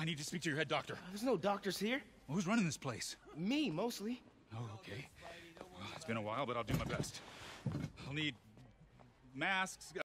I need to speak to your head doctor. Uh, there's no doctors here. Well, who's running this place? Me, mostly. Oh, okay. Well, it's been a while, but I'll do my best. I'll need masks,